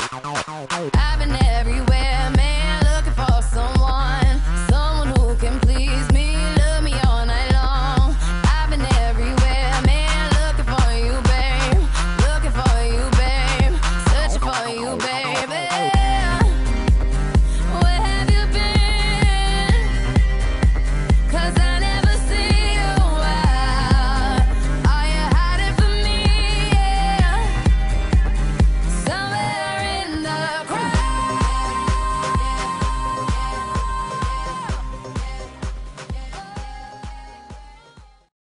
I've been